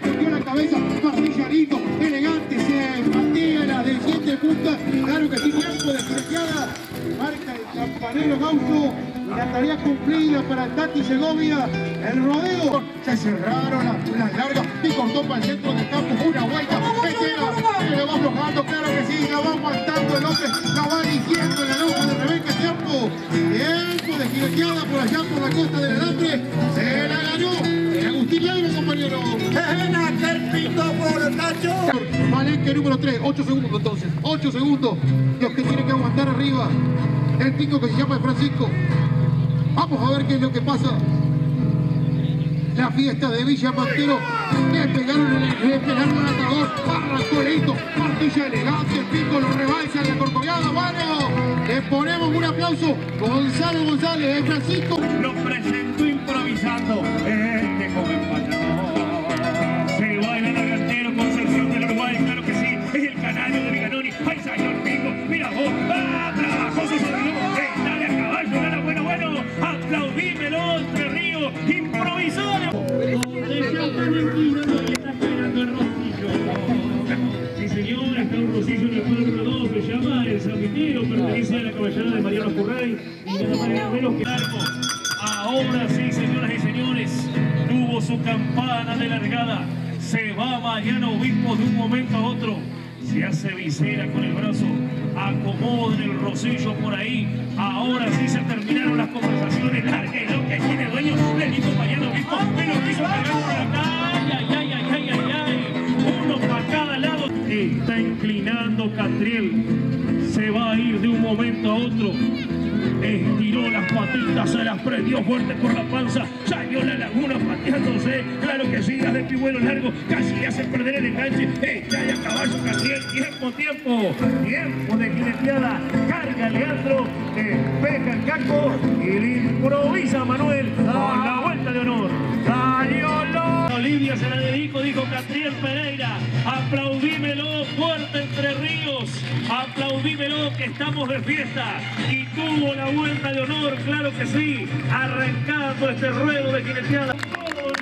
la cabeza, Martillarito, elegante, se mantiene de siete puntas, claro que sí, tiempo de jineteada, marca el campanero Gaucho, la tarea cumplida para el Tati Segovia, el rodeo, se cerraron las, las largas y cortó para el centro del campo, una vuelta, que le va aflojando, claro que sí, la va aguantando el hombre, la Nacho. Palenque número 3, 8 segundos entonces, 8 segundos, los que tienen que aguantar arriba, el pico que se llama Francisco. Vamos a ver qué es lo que pasa. La fiesta de Villa Mantero, le pegaron el, le pegaron el atador, martilla elegante, el pico lo rebalsa la corcoviada, bueno, le ponemos un aplauso, Gonzalo González, de Francisco. Lo presentó improvisando. ¡Mira vos! Trabajó su sobrino. ¡Dale a caballo! ¡Gana bueno, bueno! ¡Aplaudímelo, Entre. Sí, un rosillo en el cuadro número 2, se llama El pertenece a la caballada de Mariano y. Ahora sí, señoras y señores, tuvo su campana de largada. Se va Mariano Obispo de un momento a otro. Se hace visera con el brazo. Acomoden el rosillo por ahí. Ahora sí se terminaron las conversaciones. Largue lo que tiene dueño. Le dijo Mariano Obispo. Me lo quiso pegar por acá. Ay, ay, ay, ay, ay, ay, ay. Uno para cada lado. Está inclinando Catriel. Se va a ir de un momento a otro. Estiró las patitas, se las prendió fuerte por la panza, salió la laguna pateándose, claro que sí, de pibuelo largo, casi le hace perder el enganche, está ahí a caballo Catriel, tiempo, tiempo, tiempo de jineteada, carga Leandro, despeja el caco y le improvisa Manuel con la vuelta de honor. Salió lo- Olivia se la dedico, dijo Catriel Pereira, aplaudímelo fuerte entre ríos, aplaudímelo que estamos de fiesta y tuvo la vuelta de honor, claro que sí, arrancando este ruedo de jineteada. Todo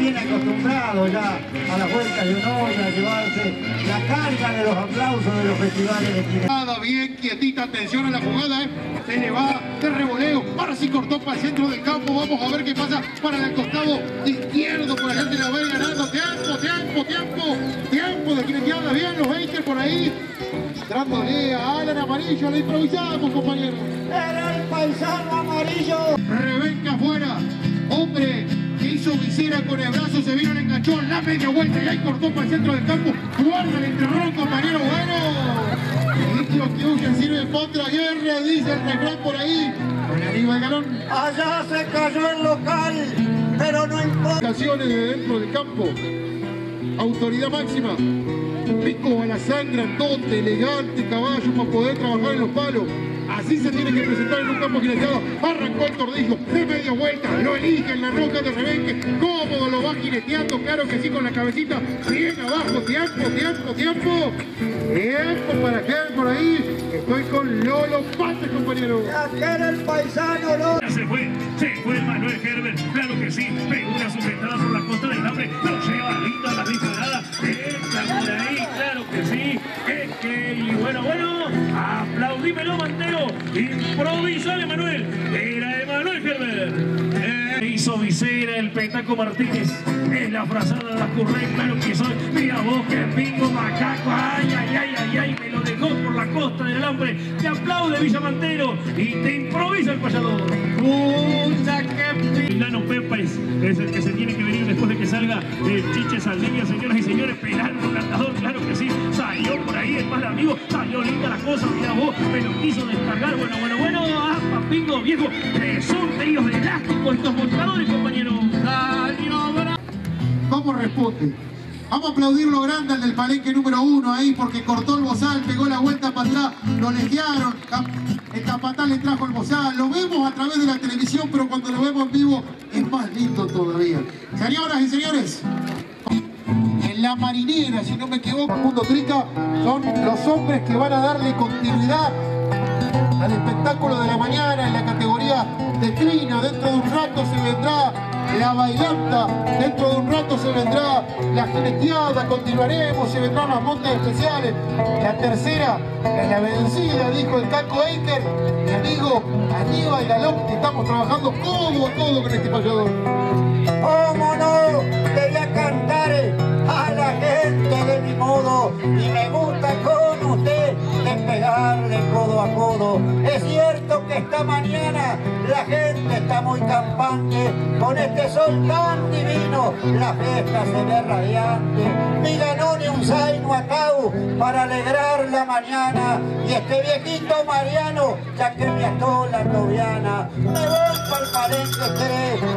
tiene acostumbrados ya a las vueltas de honor, a llevarse la carga de los aplausos de los festivales de Chile. Nada bien quietita, atención a la jugada, ¿eh? se le va de revoleo, sí cortó para el centro del campo, vamos a ver qué pasa para el costado izquierdo, por la gente la va ganando, tiempo, tiempo, tiempo, tiempo de jineteada, bien los 20 por ahí, entrándole a Alan Amarillo, le improvisamos compañero, Era el paisano amarillo. Rebeca afuera, hombre, hizo visera con el brazo, se vino, le enganchó la media vuelta y ahí cortó para el centro del campo, guarda el entrenador compañero, bueno, Dicho que huye sirve contra guerra, dice el refrán por ahí, con arriba el galón. Allá se cayó el local, pero no importa. Canciones de dentro del campo. Autoridad máxima. Pico a la sangre, tote, elegante, caballo para poder trabajar en los palos. Así se tiene que presentar en un campo jineteado. Arrancó el tordillo de media vuelta. Lo elige en la roca de Rebenque. Cómodo lo va jineteando. Claro que sí, con la cabecita bien abajo. Tiempo, tiempo, tiempo. Tiempo para que por ahí. Estoy con Lolo Pate, compañero. Aquel el paisano, no. Ya se fue, se fue Manuel Herbert, claro que sí, pegó una sujetada por la costa del hambre, Mantero, improvisale Manuel, era Emanuel Herbert, Eh, hizo visera el Petaco Martínez, es la frazada curré, claro que soy, mira vos que pingo macaco, ay, ay, ay, costa del hambre, te aplaude Villamantero y te improvisa el payador. Milano Pepa es, es el que se tiene que venir después de que salga el Chiche Saldivia, señoras y señores, pelando cantador, claro que sí, salió por ahí el más amigo, salió linda la cosa, mira vos, me lo quiso descargar, bueno, bueno, bueno, ah, papingo viejo, eh, son tenidos de elástico estos montadores, compañero. Salió bravo. ¿Cómo responde? Vamos a aplaudir lo grande al del palenque número uno ahí porque cortó el bozal, pegó la vuelta para atrás, lo lejearon, cap- el capatán le trajo el bozal, lo vemos a través de la televisión, pero cuando lo vemos en vivo es más lindo todavía. Señoras y señores, en la marinera, si no me equivoco, Mundo Trica, son los hombres que van a darle continuidad al espectáculo de la mañana en la categoría de trina. Dentro de un rato se vendrá la bailanta, dentro de un rato se vendrá la jineteada, continuaremos, se vendrán las montes especiales. La tercera la vencida, dijo el Caco Eiker, mi amigo Aníbal Galop, que estamos trabajando codo a codo con este payador. ¿Cómo no? Quería cantar a la gente de mi modo y me gusta con usted despegarle codo a codo. Que esta mañana la gente está muy campante con este sol tan divino, la fiesta se ve radiante. Mi ganone un zaino acau para alegrar la mañana y este viejito Mariano ya que me ató la tobiana. Me voy para el palenque 3